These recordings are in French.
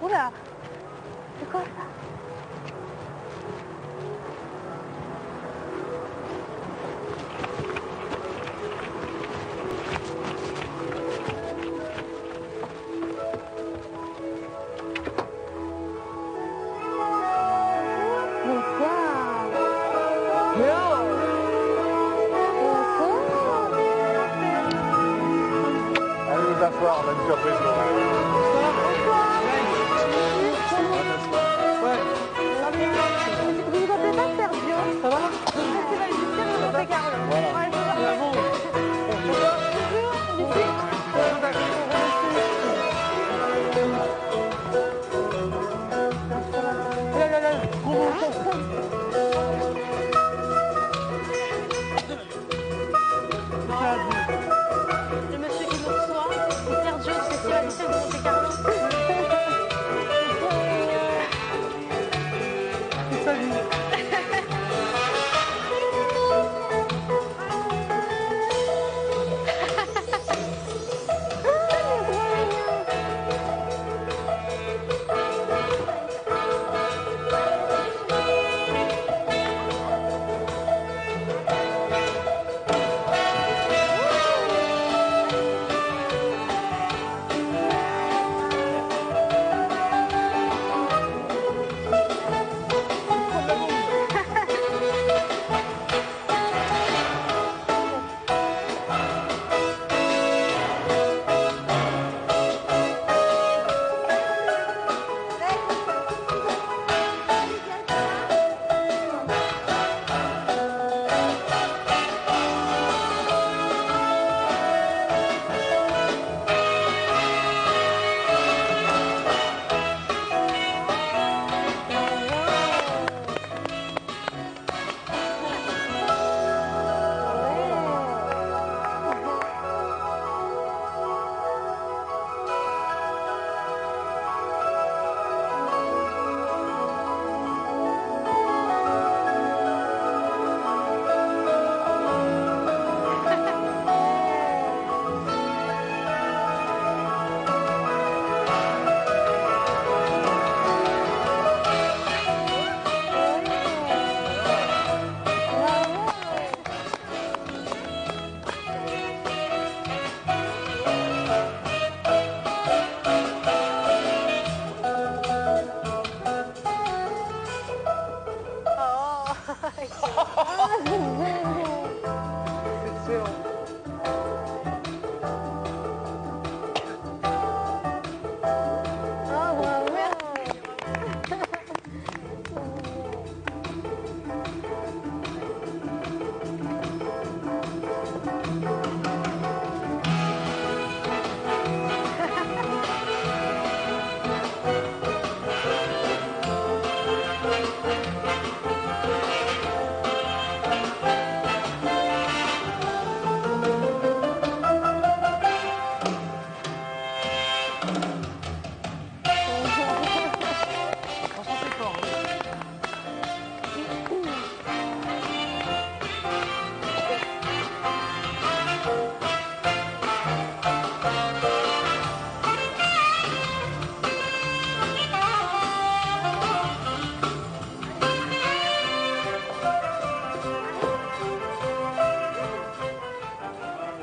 Oula C'est quoi ça Mais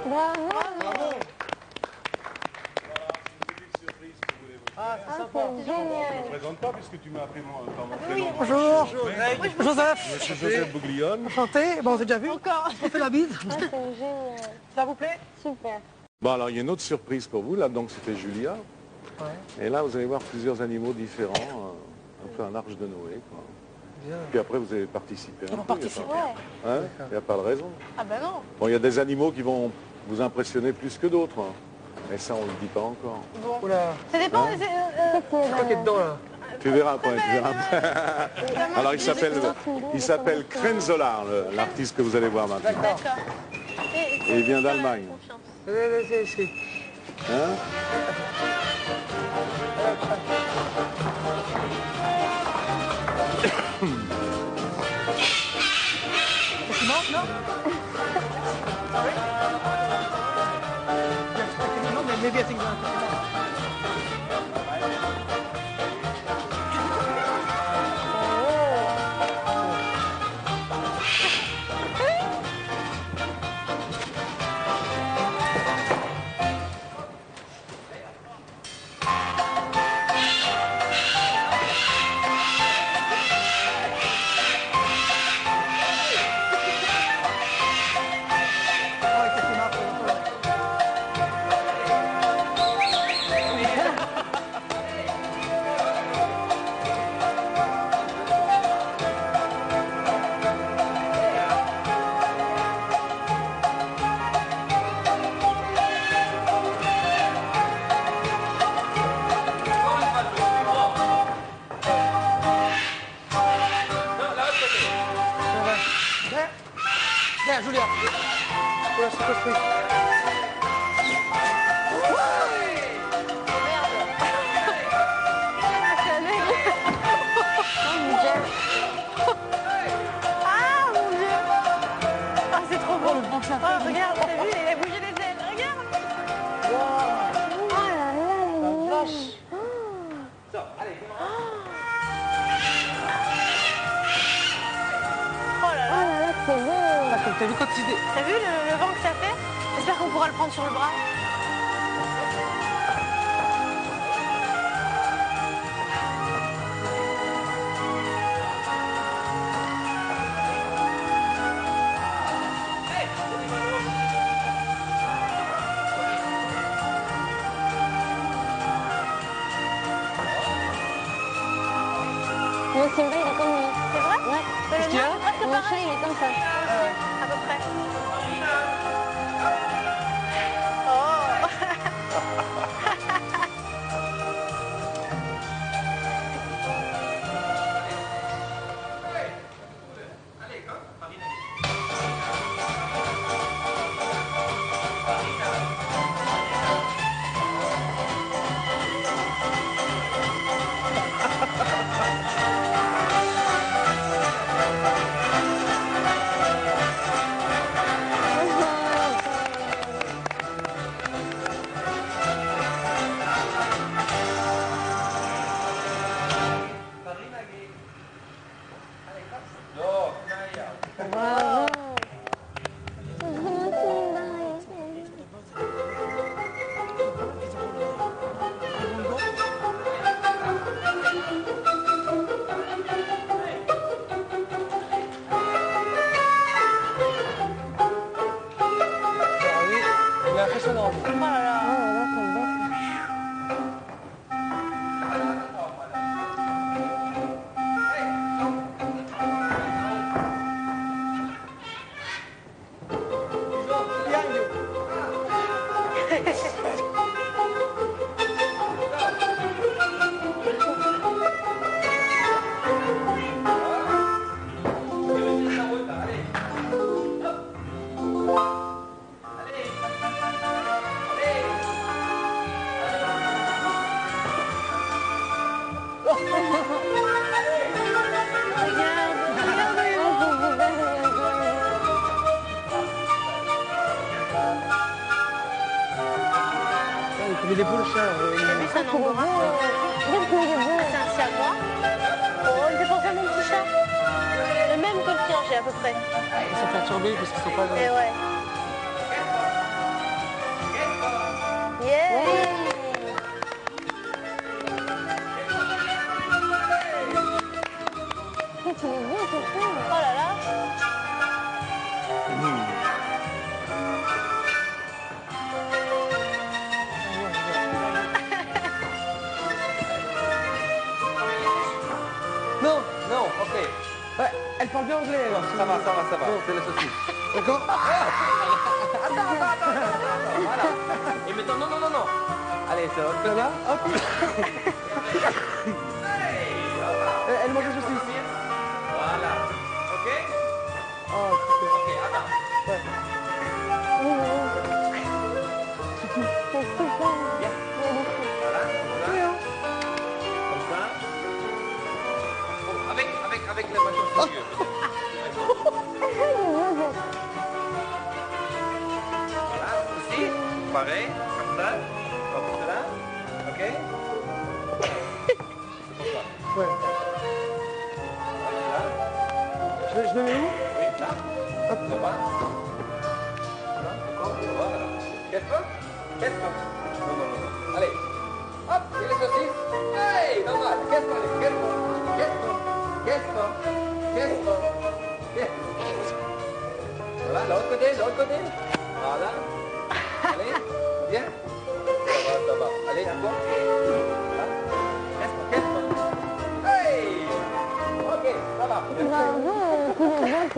Bravo. Ah, Ah, c'est génial. Je ne présente pas puisque tu m'as appris mon, par mon Ah oui, prénom. Bonjour, Joseph. Monsieur Joseph Bouglione. Enchanté. Bon, on s'est déjà vu. Encore. On fait la bise. Ah, c'est génial. Ça vous plaît Super. Bon, alors il y a une autre surprise pour vous. Là, donc, c'était Julia. Et là, vous allez voir plusieurs animaux différents, euh, un peu un arche de Noé. Quoi. Bien. Puis après, vous allez participer. un On va peu, il y a participer? pas- hein Il n'y a pas de raison. Ah bah non. Bon, il y a des animaux qui vont vous impressionner plus que d'autres. hein. Mais ça, on ne le dit pas encore. Bon. Oula, Ça dépend. Hein c'est, euh, c'est quoi qui est dedans là Tu verras quand même, tu verras. Alors, il s'appelle, il s'appelle Krenzolar, l'artiste que vous allez voir maintenant. D'accord. Et, il vient d'Allemagne. Hein edebiyatın Julia. Oula, t'as vu quand il est... T'as vu le, le vent que ça fait? J'espère qu'on pourra le prendre sur le bras. Mon Simba, il est comme lui. C'est vrai? Ouais. C'est le qu'il y a? mien, presque Mon pareil, chat, il est comme ça. Bravo. Il est impressionnant. Oh euh, T'as vu, c'est un angora Regarde comme il est beau. C'est un siamois. Oh, il fait penser à mon petit chat. Le même que le tien, j'ai à peu près. Ils sont perturbés parce qu'ils sont pas... Et ouais. Bien anglais, alors. Ça va, ça va, ça va. C'est le souci. D'accord Voilà. Et maintenant, non, non, non, non. Allez, c'est l'autre. Là-bas, hop. Elle, mange le saucisse. Voilà. Ok Oh, super. Ok, attends. Ça. Avec, avec la mâchoire là-bas. Là, encore, voilà. Qu'est-ce Qu'est-ce Non, non, non, non. Allez. Hop, et les saucisses. Hey, normal. Qu'est-ce Qu'est-ce Qu'est-ce Qu'est-ce Qu'est-ce Qu'est-ce Voilà, l'autre côté, l'autre côté. Voilà. Allez, bien.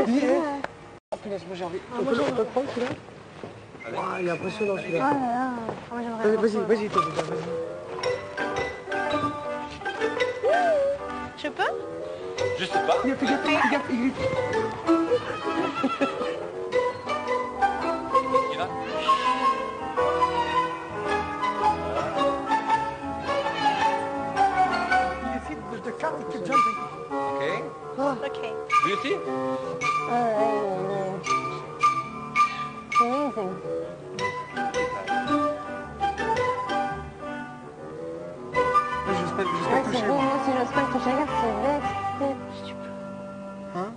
Il Il chien. Oh, punaise, moi j'ai envie. On peut, on peut le prendre celui-là Waouh, il est impressionnant Oh celui-là. là là. Ah, Vas-y, vas-y, vas-y, toi, toi, vas-y. Je peux? Je sais pas. Fais gaffe, fais gaffe, fais gaffe, il See? Amazing. J'espère Ah, j'espère beau, moi j'ose pas le toucher. Regarde, c'est. Hein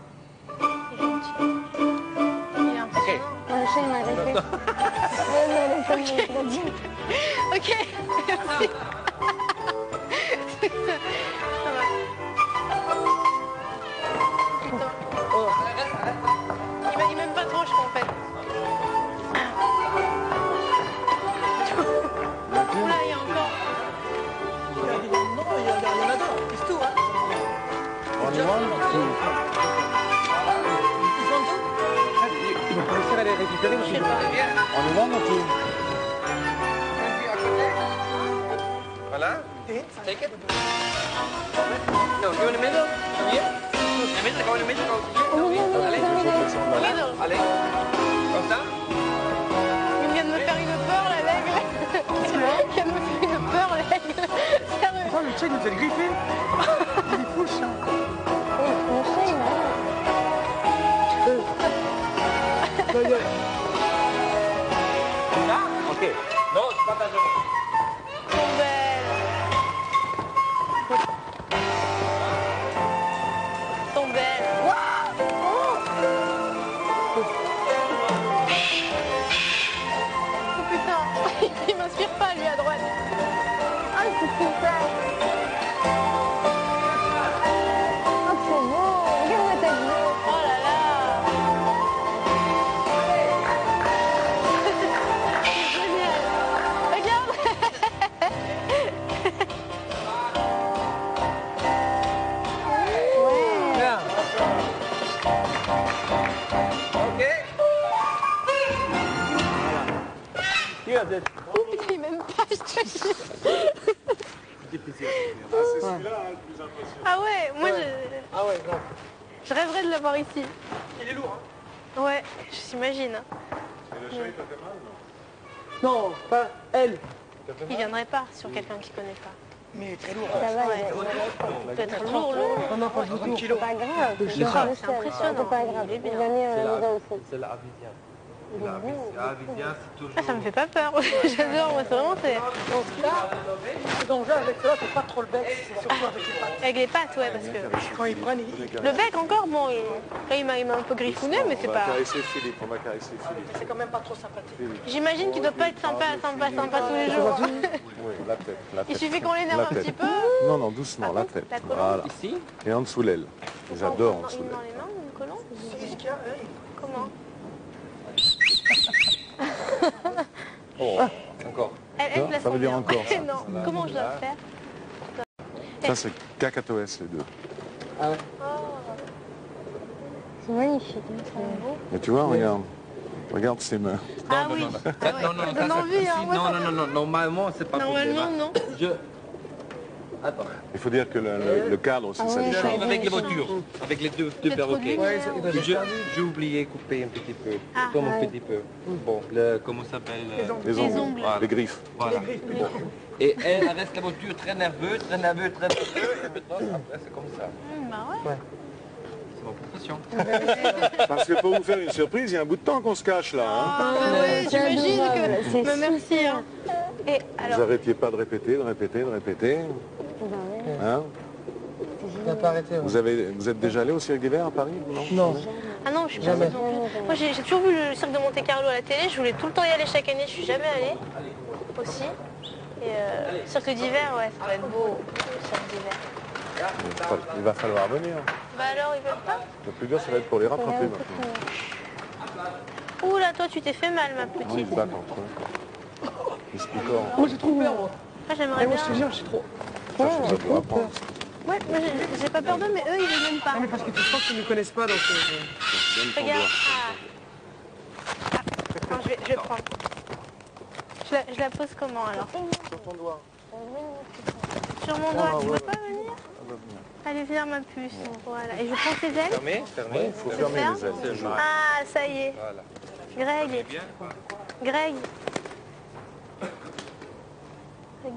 impressionnant. Moi, one two? Réussir à les récupérer. Je sais pas. Only one two? Voilà. Take it. No, go in the middle. Here. In the middle, go in the middle, go non, Allez. Middle. Allez. Comme ça. Il vient de me faire une peur, là, l'aigle. Il vient de me faire une peur, l'aigle. Sérieux. Oh, le chien il nous a griffé. Il est fou, Non, il y a- Pas, je te jure. Ah ouais, moi je, Ah ouais, non. je rêverais de l'avoir ici. Il est lourd, hein. Ouais, j'imagine. Non, pas elle. Il viendrait pas sur quelqu'un qui connaît pas. Mais il est très lourd. Ça va, Ouais. il Il peut être lourd, lourd. Non, non, pas du tout. C'est pas grave. C'est impressionnant. C'est pas grave. Il est bien. C'est la La beau. Avidia, c'est toujours. Ah, ça me fait pas peur. J'adore, moi, c'est vraiment. c'est- Donc là, ce danger avec cela, c'est pas trop le bec, c'est surtout avec les pattes. Avec les pattes, ouais, parce que. Quand ils prennent, ils- Le bec encore, bon, il... là il m'a il m'a un peu griffouné, mais c'est On va pas. caresser Philippe, on va caresser Philippe. c'est quand même pas trop sympathique. J'imagine qu'il doit pas être sympa, sympa, sympa tous les jours. Oui, la tête, la Il suffit qu'on l'énerve un petit peu. Non, non, doucement, la tête. Voilà. Ici. Et en dessous l'aile. J'adore en Dans- dessous Dans l'aile. les mains, une colonne Qu'est-ce qu'il y a, hein Comment Oh. Encore. Elle, elle, Ça veut dire encore, ça. non, Voilà. comment je dois faire Ça, c'est cacatoès, les deux. Ah ouais. Oh, C'est magnifique. hein, c'est beau. Et tu vois, regarde. Regarde ses mains. Ah oui, ah ouais, non, non, ça ça, donne ça- envie, hein. si, moi, non, ça- non, non, non, normalement, c'est pas Normalement, problème, non. hein. Je. Attends. Il faut dire que le, le- le cadre aussi, Ah ça ouais, les change. Avec les voitures, avec les deux, deux perroquets. Ouais. J'ai oublié couper un petit peu. Ah. Comme un petit peu. Bon, le, comment ça s'appelle euh, Les Les ongles. Voilà. les griffes. Voilà. Bon. Et elle reste la voiture très nerveuse, très nerveuse, très nerveuse. Et maintenant, après, c'est comme ça. Hum, bah ouais. Parce que pour vous faire une surprise, il y a un bout de temps qu'on se cache là. hein. Ah ouais, C'est j'imagine que. c'est Mais merci. Hein. Et Vous alors, arrêtiez pas de répéter, de répéter, de répéter. Ouais, Hein n'a pas arrêté. ouais. vous, avez, vous êtes déjà allé au Cirque d'hiver à Paris non? Non. ah non, je suis pas Jamais. plus. Moi, j'ai toujours vu le cirque de Monte Carlo à la télé. Je voulais tout le temps y aller chaque année. Je suis jamais allée aussi. Et euh, cirque d'hiver, ouais, ça va être beau. Le cirque d'hiver. il va, falloir- il va falloir venir. Bah alors, ils veulent pas? Le plus dur, ça va être pour les rattraper ouais, maintenant. Ouh là, toi, tu t'es fait mal, ma petite. se picorent. Moi j'ai trop peur, moi. Ah, j'aimerais Et moi je te bien. jure, j'ai trop. Ça, je dois apprendre. Ouais, moi, j'ai- j'ai pas peur d'eux, mais eux, ils les aiment pas. Non mais parce que tu sens qu'ils ne connaissent pas donc. euh, Regarde. Ah. Ah, non, je vais, je vais prendre. Je la, je la pose comment alors Sur ton doigt. Sur mon doigt, Ah, tu ouais, peux pas venir Elle va venir. Allez, viens ma puce. Voilà. Et je prends ses ailes Fermé, fermé. Il faut fermer ferme les ailes. Ah, ça y est. Voilà. Greg, Bien. Greg.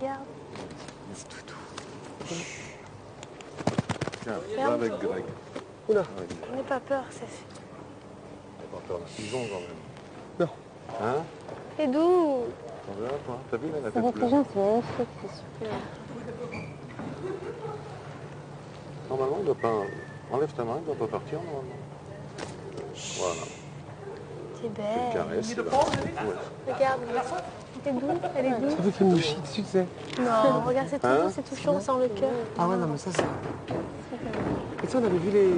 Regarde. Tiens, va avec Greg. Oula. On n'est pas peur, ça c'est... T'as pas peur d'un pigeon quand même. Non. Hein? C'est doux. T'en veux un, toi? T'as vu là, la C'est tête bleue? c'est c'est super. Normalement, il doit pas... Enlève ta main, il doit pas partir normalement. Voilà. C'est belle. Ouais. Regarde, c'est doux, elle est douce. Ça fait qu'elle nous chie dessus, tu sais. Non, regarde, c'est tout Hein doux, c'est touchant, on sent le cœur. Ah ouais, non, mais ça, c'est... Et tu sais, on avait vu les,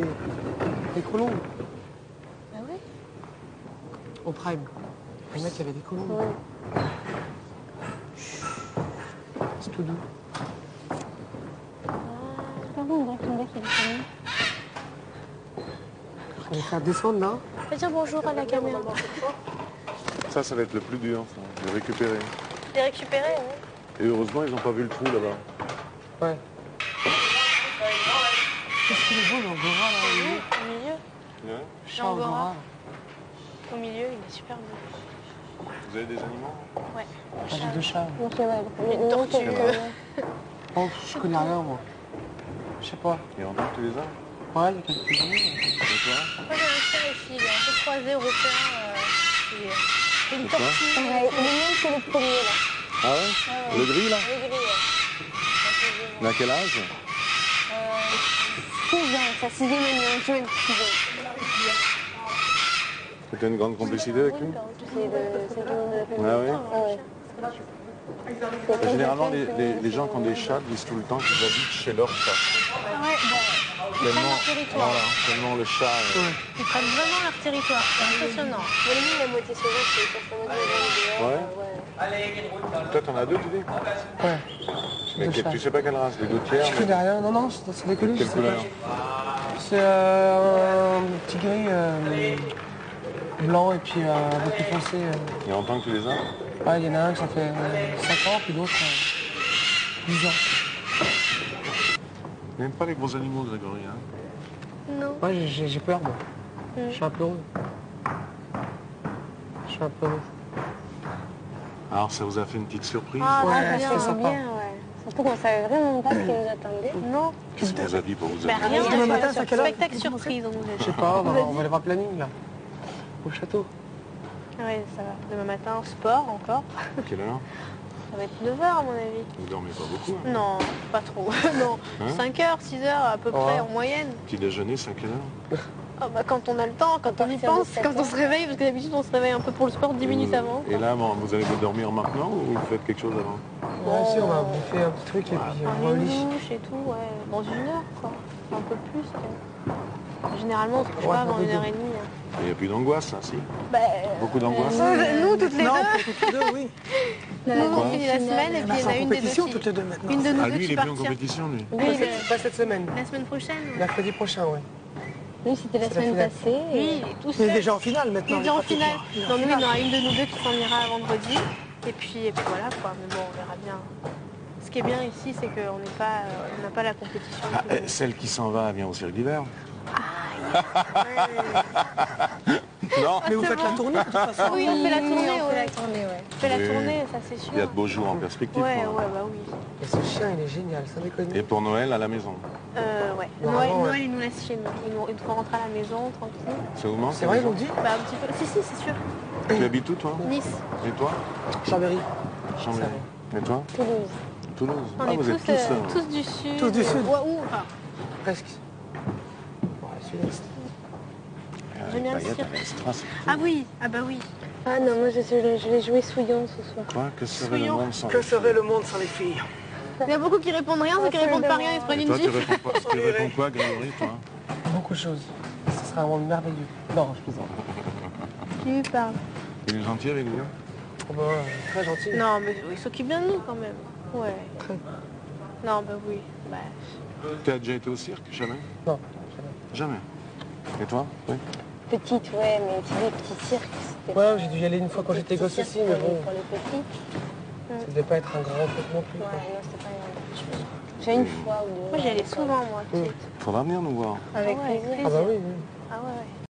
les colombes Ah ouais au Prime. Le mec, il y avait des colombes. C'est tout doux. Pardon, on dirait qu'il y a des. On va faire descendre là. Fais dire bonjour à la caméra. Ça, ça va être le plus dur, ça, de récupérer. Les récupérer, hein Et heureusement, ils n'ont pas vu le trou là-bas. Ouais. Qu'est-ce qu'il est beau, l'angora, là, au milieu. Au milieu, Chat L'angora. au milieu, il est super beau. Vous avez des animaux? Ouais. Ah, J'ai deux chats. Une tortue. le- Oh, je connais rien, moi. Je sais pas. Et en a, tu les as? Ouais, il y a quelques années. Et toi? Moi j'ai un chien aussi, il est un peu croisé européen. Euh, c'est une tortue. Ouais, le même que le premier, là. Ah ouais Le gris là est gris, ouais. Il a quel âge 6 ans, sa sixième année, on joue avec 6 ans. Tu as une grande complicité avec lui famille. Ah oui Ah ouais. Généralement, les, les- les gens qui ont des chats disent tout le temps qu'ils habitent chez leur chat. Ouais, bon, ils prennent Tellement, leur territoire. voilà, tellement le chat... euh, Ils prennent vraiment leur territoire, c'est impressionnant. Bon, lui, il est moitié sauvage, c'est que Ouais. ouais. Toi, t'en as deux, tu dis Ouais. Mais que- tu sais pas quelle race Les gouttières Je connais rien. Non, non, c'est des Quelle couleur. C'est euh, un petit gris euh, blanc et puis euh, un peu plus foncé. euh. Il y a longtemps que tu les as Ouais, il y en a un qui ça fait 5 ans, puis l'autre euh, 10 ans. N'aime pas les gros animaux, Grégory. Hein Non. Ouais, j'ai- peur, moi. Mm. Je suis un peu heureux. Je suis un peu heureux. Alors, ça vous a fait une petite surprise Ah, Ouais, très bien. C'est sympa. bien, ouais. Surtout qu'on savait vraiment pas ce qui nous attendait. Non, Qu'est-ce qu'on vous a dit pour vous mais aider rien. Demain matin, c'est quelle heure Spectacle surprise, on nous a Je dit. sais pas, on va, on va aller voir planning, là. Au château. Ouais, ça va. Demain matin, sport encore. Quelle heure? Ça va être 9h à mon avis. Vous dormez pas beaucoup. Hein Non, pas trop. non, Hein 5h, 6h à peu près Ouais. en moyenne. Petit déjeuner, c'est à quelle heure Ah bah, quand on a le temps, quand on y pense, 7 quand on heures. se réveille, parce que d'habitude on se réveille un peu pour le sport 10 minutes Et- avant. Et là, bon, vous allez vous dormir maintenant ou vous faites quelque chose avant? Ouais, si, on va bouffer un petit truc et puis on une douche et tout, ouais, dans une heure quoi. Un peu plus. quoi. Généralement on se couche Ouais, pas avant une heure et demie. hein. Il n'y a plus d'angoisse, là, si Bah, Beaucoup d'angoisse euh, nous toutes les Non, deux, pour toutes les deux, oui. nous on finit la semaine et puis il y en a une des deux compétition qui... toutes les deux maintenant. Une de nous Ah, deux lui, il est plus en compétition, lui. Pas Oui, le- Pas cette semaine. La semaine prochaine ouais. Mercredi prochain, oui. Lui, c'était la semaine passée. Et- il est tout Il est déjà en finale Il maintenant. est déjà en finale. Il Non, nous, il y en aura une de nous deux qui s'en ira vendredi. Et puis, et puis voilà quoi. Mais bon, on verra bien. Ce qui est bien ici, c'est qu'on n'est pas, euh, on n'a pas la compétition. Ah, eh, celle qui s'en va, elle vient au cirque d'hiver Non Mais vous faites la tournée de toute façon. Oui, on fait la tournée, on fait la tournée, ouais. On fait la tournée, ça c'est sûr. Il y a de beaux jours en perspective. Ouais, ouais, bah oui. Et ce chien, il est génial, ça déconne. Et pour Noël, à la maison. Euh, ouais. Noël. Noël, ils nous laissent chez nous. Ils nous, rentrer à la maison, tranquille. Vous manque C'est vrai, ils l'ont dit Bah, un petit peu. Si, si, c'est sûr. Tu habites où, toi Nice. Et toi Chambéry. Chambéry. Et toi Toulouse. Toulouse. On ah, est vous tous, êtes tous... euh, euh, tous du sud. Tous du sud. Ouais, ou, enfin, Presque. Ouais, sud-est. euh, j'aime bien le paillettes cirque. à l'extra, c'est- Ah oui, ah bah oui. Ah non, moi, je, je, je l'ai joué souillon ce soir. Quoi? Que serait le monde sans Que les filles? serait le monde sans les filles? Il y a beaucoup qui répondent rien, ceux qui répondent pas rien, ils se prennent Et une toi, tu gifle. réponds, tu réponds quoi, Grégory, toi? Beaucoup de choses. Ce serait un monde merveilleux. Non, je plaisante. Qui lui parle? Il est gentil avec Oh, bah, très gentil. Non, mais il s'occupe bien de nous quand même. Ouais. Très. Non, bah oui. Bah, Tu as déjà été au cirque Jamais? Non, Jamais. Et toi Oui. Petite, ouais, mais tu dis petit cirque. c'était Ouais, j'ai dû y aller une fois quand j'étais gosse aussi, mais bon, Pour les petits. ça devait pas être un grand truc non plus. Ouais, quoi. non, c'était pas une... J'ai une fois ou deux. moi j'y allais souvent, moi, petite. Faudra venir nous voir. Avec Ah ouais, plaisir. Ah bah oui, oui. Ah ouais, ouais.